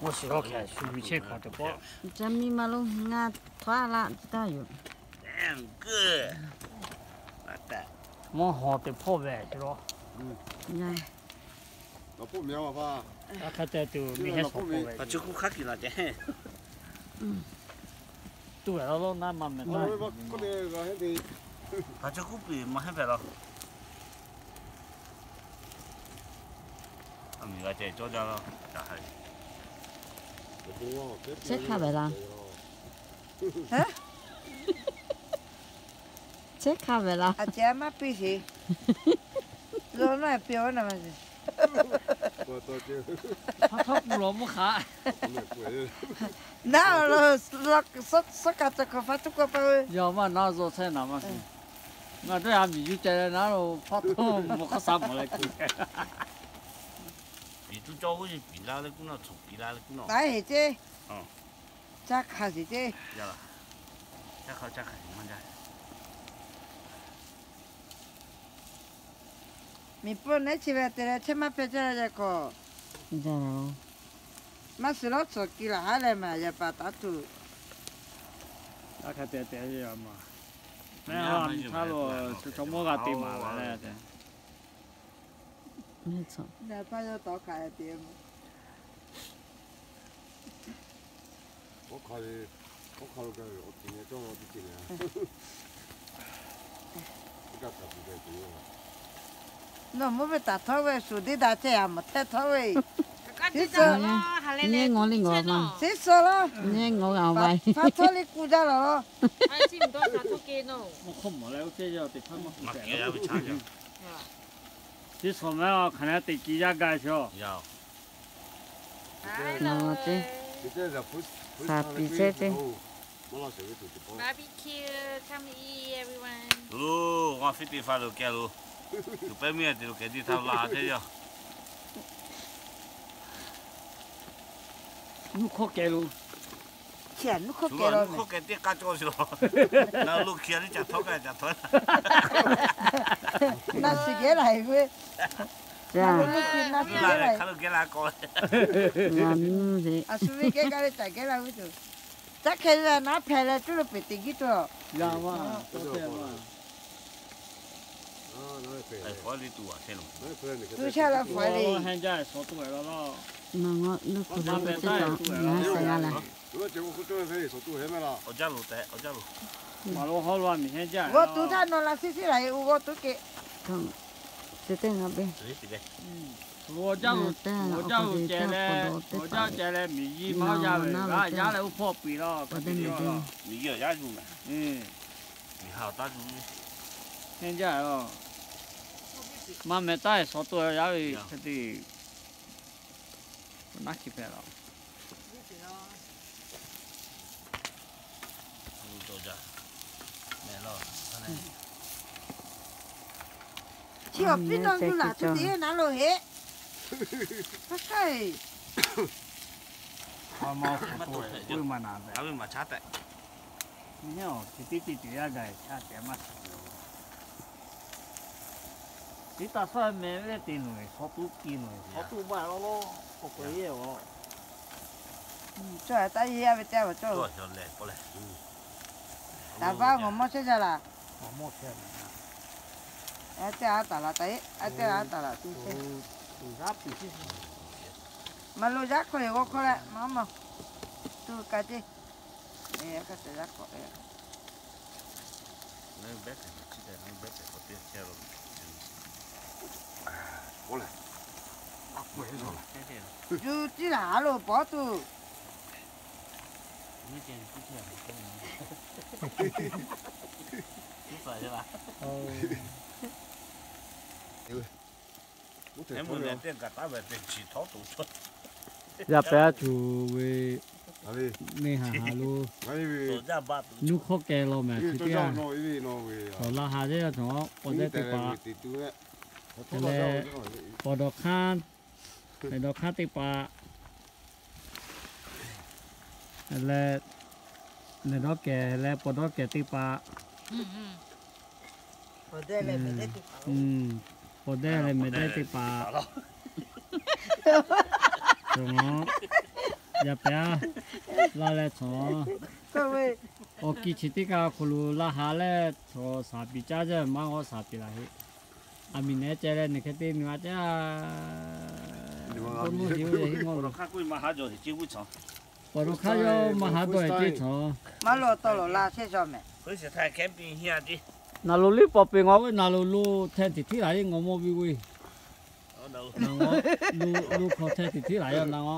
我洗好看，洗一千块的包。这密码录俺拖了大有。两个，妈的，蛮好的破呗，是不？嗯。哎。那破棉花吧。啊，看这都明显破呗。那就看起来的。嗯。对了，那慢慢。那就看别麻烦了。他们在这坐着了，咋还？这卡没啦？哎，这卡没啦？阿姐嘛必须，老奶表那么子。我到这，他他不老不哈。那那那这个发。要嘛那做菜，我下米就摘，那罗发都没喝啥么来吃。bị đấy cũng nó chụp bị la chắc hả chắc hả chắc hả mình mình bún nãy chỉ về từ đây chứ mà bây giờ là có dạ nào mà xử lý số kỹ là hai mà giờ bà ta tụ đã khai tiền tiền gì mà mẹ làm sao rồi sống mua gà tiền mà lại 没错，那把要打开点嘛，我考虑，我考虑个，我今年中我就今年，你干啥不在做啊？那没被打头位，手的打这样没太头位，你走咯，下来你我你我嘛，谁说了？你我熬把喂，把头里鼓着了咯，还是唔多打拖机咯。我看没来，我这要得他们马不在给要不差着， 这上面啊，看来得几家干销。要。那这你这 ขียนลูกเขาแกเราลูกแกที่กาโจสิโลแล้วลูกเขียนจะท้อกันจะท้อน่าสิเกไรเว้ยจ้าลูกเขียนน่าสิเกไรเขาลูกเกลาก่อนนั่นสิอาสุวิเกกาเลยแต่เกลาวิจูจะเขียนน่าเพลเลยตุลปิติกิตัวยาว่าตัวเต็มว่าไอ้ฟอลีตัวใช่หรือไม่ใช่ละฟอลีโอ้แห้งใจสองตัวแล้วเนาะ 那我那可能不知道，你还是要来，如果结果不做可以说做下面了，我家路在，我家路。马路好乱，明天见。我都他弄了些些来，我都给。看，这等那边，随便的。嗯。我家路，我家路借嘞，我家借嘞米衣毛家嘞，俺家嘞我破背了，我快等你等点了。，你要家住嘛？嗯，你好打住。现在哦，妈没带说多了，要有这里，拿起来了。路走着，没了，看来。去我边上就拿出点 We're not keeping it up. Chị học biết đâu như là tôi thế nó rồi hết. Thật đấy. Mà mà tôi tôi mà nào đấy. Tôi mà chát đấy. Nhớ thì tí tí tí ra đấy chát đấy mà. Tí ta sao mẹ về tin rồi, sao tu kia rồi. Sao tu mà nó lo có cho ta gì vậy ta vậy cho cho cho lẹ bỏ ra là ngõ mốt xe à ta ta là tay à ta ta là tu xe tu giáp mà lo giáp khỏi gì này cái giáp khỏi nên bé cái chỉ để nên bé cái có tiền xe. 就这哪路包住，你捡不钱，你说去吧。哦。我咱们来点个大碗的鸡头都出。要不要就为哪里？那下下路，哪里？手家把你可给了没？因为是这样。这叫挪， Này đó khá tây bà Là Này đó kè là bà đó kè tây bà Bà đây là mẹ đây tây bà Bà đây là mẹ đây tây bà Đúng không? Dạ bé Là là chó Ô kì chỉ tí cả khu lù là hà là chó sạp bì chá chứ mà ngó sạp bì là hết อามินเนเจเลนเคตินว่าจะ mu diu ye ngo lo kha kui ma ha jo chi wu chang wa lo kha yo ma ha do ye chang ma lo to lo la se jo me ko se thai kem pi hi a di na lo li pa na lo lu the ti thi lai ngo mo bi we na ngo lu lu kho the na ngo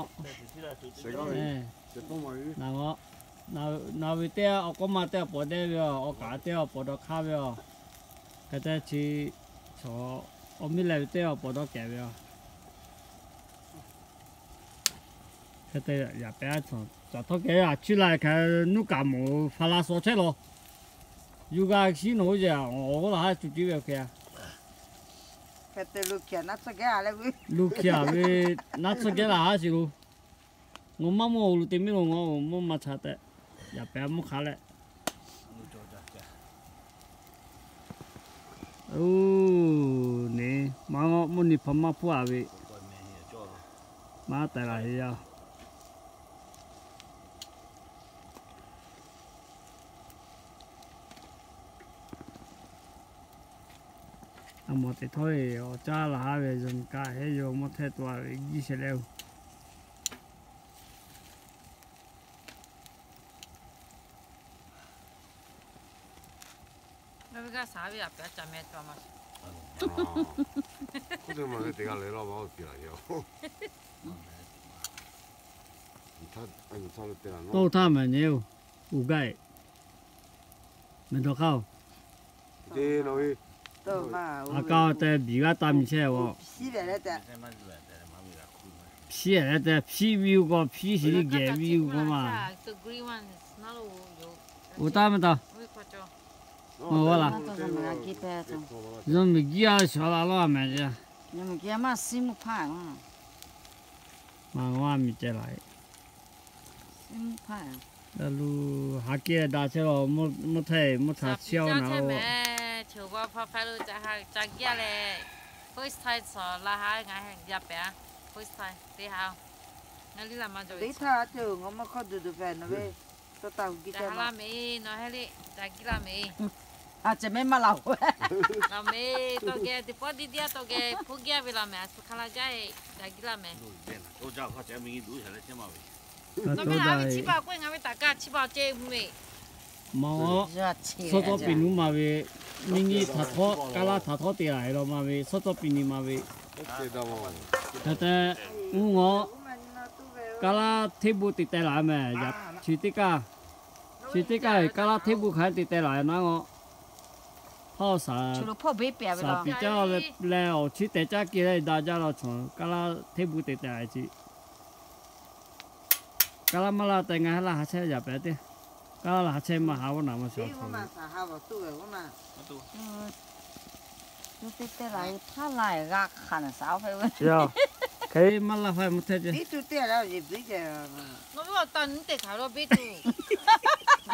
na ngo na na vi te o ko ma te po de yo o ka te o po do kha yo ka cho o mi le te o po do ke thế đây nhà bé cho cho thôi cái à chú là cái nụ cảm mồ pha la số chết rồi. Dù cái xin lỗi gì à ô là chú chục triệu kia cái tên lúc kia nát cái à lấy lúc kia với nát cái là hai triệu. Ngô mà mua lúc tiền mình ngon, mua mà chả đấy. Nhà bé mua khá đấy ô nè mà ngô mua nỉ phẩm mà phu à vậy mà tại là gì à. à một thì thôi ở cha là hai về dùng cả hết rồi một thế tòa gì sẽ leo 내가 사비 앞에 잠에 또 맞아. 그러면 내가 내려 봐도 tham 또 타면 u 우가이. mình đâu không? Đi nói 아까 때 비가 땀이세요. 피에 때 피비우고 피시리 개비우고만. 오다면다. 어 와라. 좀 기야 살아라 말이야. 좀 기야만 심을 파. 망와 밑에 라이. 심을 파. 나루 학교에 다쳐서 못 못해 못하 시험 나오 chiều qua pha pha luôn chạy hàng chạy kia lệ first time sợ là hai ngày hàng dập bé first time đi hao ngay đi làm ăn rồi đi tha trường ông mà không được được về nó về. Tao tao kia chạy làm mì, nó hay đi. Chạy kia làm gì à chạy mấy mà lâu làm mì, tao ghé thì bắt đi đi tao ghé phụ kia về làm mì, phụ khai là chạy chạy kia làm mì, tôi chạy qua chạy mình đuổi hết chứ mà nó mới làm chỉ bảo quên ngay với tất cả chỉ bảo chơi mày mà sao tao bị nó mà về ningi thatho kala thatho te ai lo ma ve soto pini ma ve tata u ngo kala thebu ti te la me ya chitika. Chitika kala thebu khan ti te la na ngo ho sa chulo pho be pe ve lo. sa pi cha le le o chi te cha ki le da ja lo chon kala thebu ti te ai chi. Kala mala te nga la ha se ya pe te hạt xe nhập bé đi cá la là hạt xe mà hao nào mà 所 sợ 以我 thôi 嘛啥哈不对我嘛，就得得来，他来个看啥回问， dạ cái mà là phải một thế chứ 你做对了就对的。我话等地头咯，边度？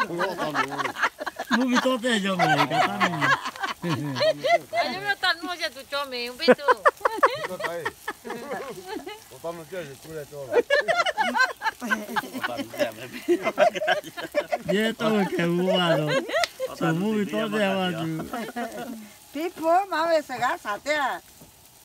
我到你， mua bị tốt thế cho mày cả ta này 哎，有冇等我只做咗未？边度？这台，我他们这是出来做了。 Dễ tôi cái mua mà rồi rồi mua bị tốt thế mà